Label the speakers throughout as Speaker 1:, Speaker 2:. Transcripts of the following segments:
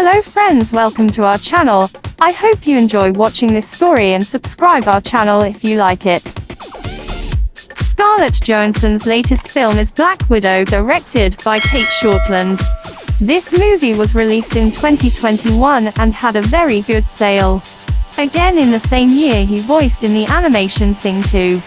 Speaker 1: Hello friends welcome to our channel. I hope you enjoy watching this story and subscribe our channel if you like it. Scarlett Johansson's latest film is Black Widow directed by Cate Shortland. This movie was released in 2021 and had a very good sale. Again in the same year he voiced in the animation Sing 2.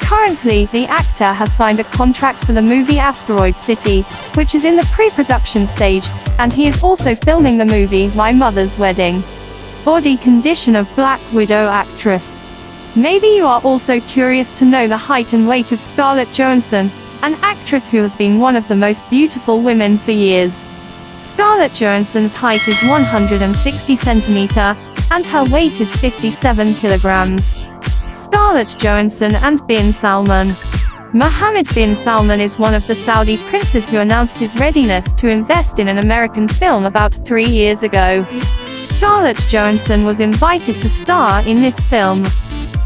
Speaker 1: Currently, the actor has signed a contract for the movie Asteroid City, which is in the pre-production stage, and he is also filming the movie My Mother's Wedding. Body condition of Black Widow actress. Maybe you are also curious to know the height and weight of Scarlett Johansson, an actress who has been one of the most beautiful women for years. Scarlett Johansson's height is 160 centimeter, and her weight is 57 kilograms. Scarlett Johansson and bin Salman. Mohammed bin Salman is one of the Saudi princes who announced his readiness to invest in an American film about three years ago. Scarlett Johansson was invited to star in this film.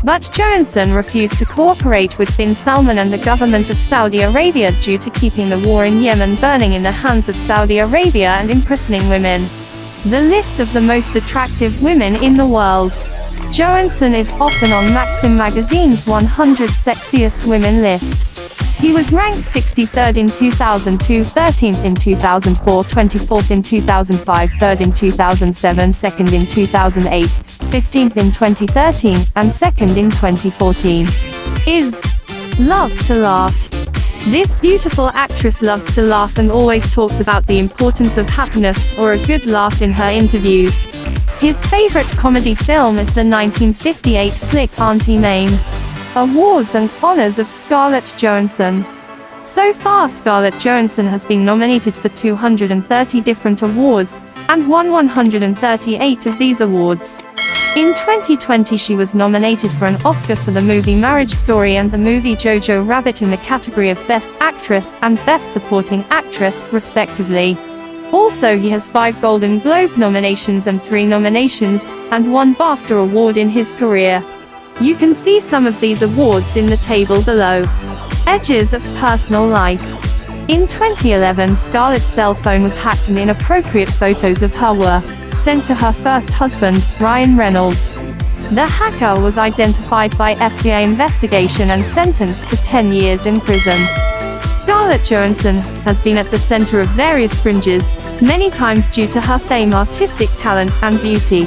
Speaker 1: But Johansson refused to cooperate with bin Salman and the government of Saudi Arabia due to keeping the war in Yemen burning in the hands of Saudi Arabia and imprisoning women. The list of the most attractive women in the world. Johansson is often on Maxim magazine's 100 Sexiest Women list. He was ranked 63rd in 2002, 13th in 2004, 24th in 2005, 3rd in 2007, 2nd in 2008, 15th in 2013, and 2nd in 2014. Is Love to Laugh. This beautiful actress loves to laugh and always talks about the importance of happiness or a good laugh in her interviews. His favorite comedy film is the 1958 flick Auntie Mame. Awards and honors of Scarlett Johansson. So far Scarlett Johansson has been nominated for 230 different awards, and won 138 of these awards. In 2020 she was nominated for an Oscar for the movie Marriage Story and the movie Jojo Rabbit in the category of Best Actress and Best Supporting Actress, respectively. Also he has five Golden Globe nominations and three nominations, and one BAFTA award in his career. You can see some of these awards in the table below. Edges of personal life. In 2011 Scarlett's cell phone was hacked and inappropriate photos of her were sent to her first husband, Ryan Reynolds. The hacker was identified by FBI investigation and sentenced to 10 years in prison. Scarlett Johansson has been at the center of various fringes, many times due to her fame artistic talent and beauty.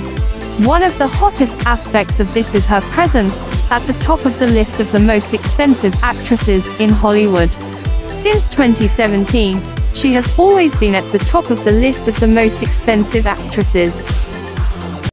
Speaker 1: One of the hottest aspects of this is her presence, at the top of the list of the most expensive actresses in Hollywood. Since 2017, she has always been at the top of the list of the most expensive actresses.